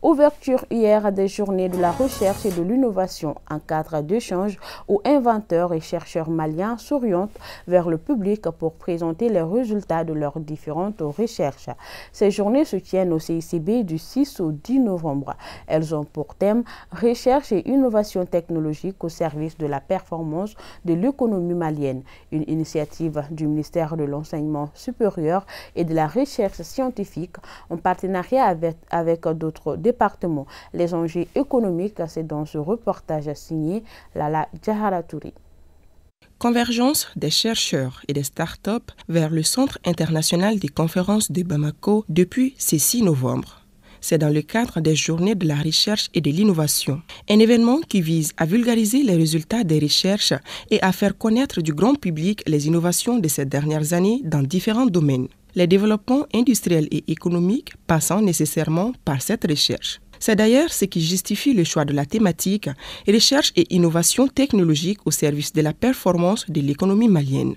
Ouverture hier des journées de la recherche et de l'innovation, un cadre d'échange où inventeurs et chercheurs maliens s'orientent vers le public pour présenter les résultats de leurs différentes recherches. Ces journées se tiennent au CICB du 6 au 10 novembre. Elles ont pour thème Recherche et innovation technologique au service de la performance de l'économie malienne, une initiative du ministère de l'Enseignement supérieur et de la Recherche scientifique en partenariat avec, avec d'autres Les enjeux économiques, c'est dans ce reportage signé Lala Jaharatouri. Convergence des chercheurs et des start-up vers le Centre international des conférences de Bamako depuis ce 6 novembre. C'est dans le cadre des journées de la recherche et de l'innovation, un événement qui vise à vulgariser les résultats des recherches et à faire connaître du grand public les innovations de ces dernières années dans différents domaines les développements industriels et économiques passant nécessairement par cette recherche. C'est d'ailleurs ce qui justifie le choix de la thématique recherche et innovation technologique au service de la performance de l'économie malienne.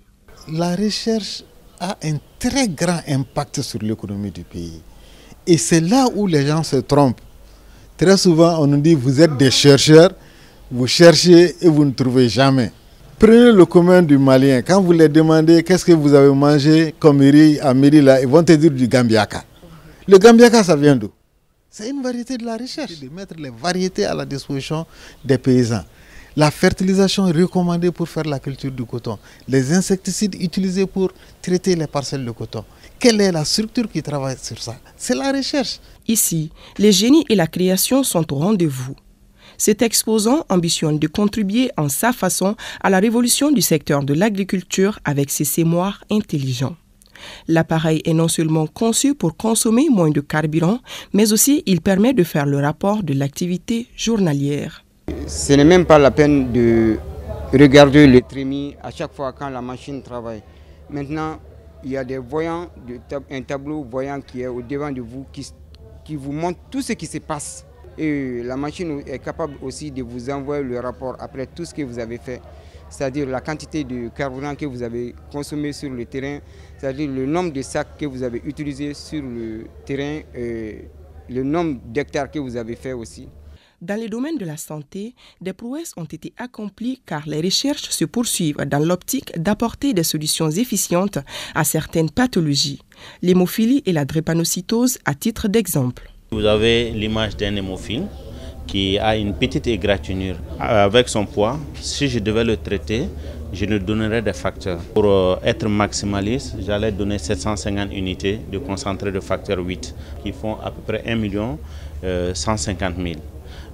La recherche a un très grand impact sur l'économie du pays. Et c'est là où les gens se trompent. Très souvent, on nous dit, vous êtes des chercheurs, vous cherchez et vous ne trouvez jamais. Prenez le commun du Malien. Quand vous les demandez qu'est-ce que vous avez mangé comme riz à midi, là, ils vont te dire du Gambiaka. Le Gambiaka, ça vient d'où? C'est une variété de la recherche, de mettre les variétés à la disposition des paysans. La fertilisation recommandée pour faire la culture du coton. Les insecticides utilisés pour traiter les parcelles de coton. Quelle est la structure qui travaille sur ça? C'est la recherche. Ici, les génies et la création sont au rendez-vous. Cet exposant ambitionne de contribuer en sa façon à la révolution du secteur de l'agriculture avec ses sémoires intelligents. L'appareil est non seulement conçu pour consommer moins de carburant, mais aussi il permet de faire le rapport de l'activité journalière. Ce n'est même pas la peine de regarder le trémies à chaque fois quand la machine travaille. Maintenant, il y a des voyants, un tableau voyant qui est au devant de vous qui, qui vous montre tout ce qui se passe et la machine est capable aussi de vous envoyer le rapport après tout ce que vous avez fait, c'est-à-dire la quantité de carburant que vous avez consommé sur le terrain, c'est-à-dire le nombre de sacs que vous avez utilisés sur le terrain, et le nombre d'hectares que vous avez fait aussi. Dans le domaine de la santé, des prouesses ont été accomplies car les recherches se poursuivent dans l'optique d'apporter des solutions efficientes à certaines pathologies, l'hémophilie et la drépanocytose à titre d'exemple. Vous avez l'image d'un hémophile qui a une petite égratignure. Avec son poids, si je devais le traiter, je lui donnerais des facteurs. Pour euh, être maximaliste, j'allais donner 750 unités de concentré de facteur 8 qui font à peu près 1 million 150 000.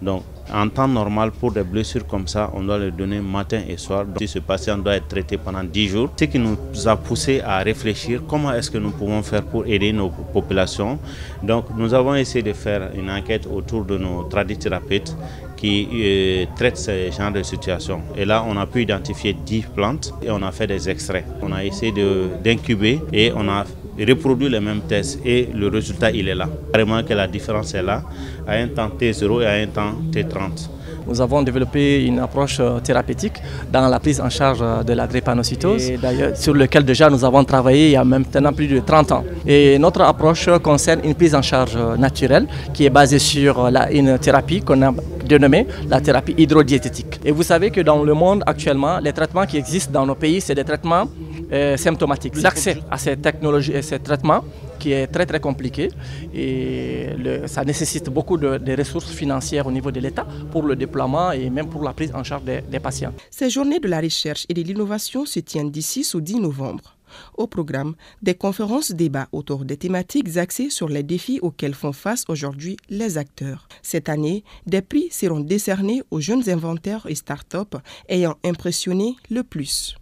Donc, en temps normal, pour des blessures comme ça, on doit le donner matin et soir. Donc, ce patient doit être traité pendant 10 jours. Ce qui nous a poussé à réfléchir comment est-ce que nous pouvons faire pour aider nos populations. Donc, nous avons essayé de faire une enquête autour de nos tradithérapeutes qui euh, traitent ce genre de situation. Et là, on a pu identifier 10 plantes et on a fait des extraits. On a essayé d'incuber et on a reproduit les mêmes tests et le résultat, il est là. Vraiment que la différence est là, à un temps T0 et à un temps T30. Nous avons développé une approche euh, thérapeutique dans la prise en charge euh, de la drépanocytose, sur lequel déjà nous avons travaillé il y a maintenant plus de 30 ans. Et notre approche concerne une prise en charge euh, naturelle qui est basée sur une thérapie qu'on a dénommée la thérapie hydrodiététique. Et vous savez que dans le monde actuellement, les traitements qui existent dans nos pays, c'est des traitements symptomatiques. L'accès à ces technologies et ces traitements qui est très très compliqué et ça nécessite beaucoup de, ressources financières au niveau de l'État pour le déploiement et même pour la prise en charge des, des patients. Ces journées de la recherche et de l'innovation se tiennent d'ici au 10 novembre. Au programme, des conférences débats autour des thématiques axées sur les défis auxquels font face aujourd'hui les acteurs. Cette année, des prix seront décernés aux jeunes inventeurs et start-up ayant impressionné le plus.